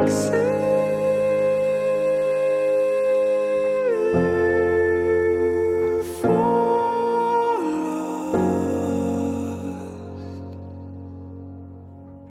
fixing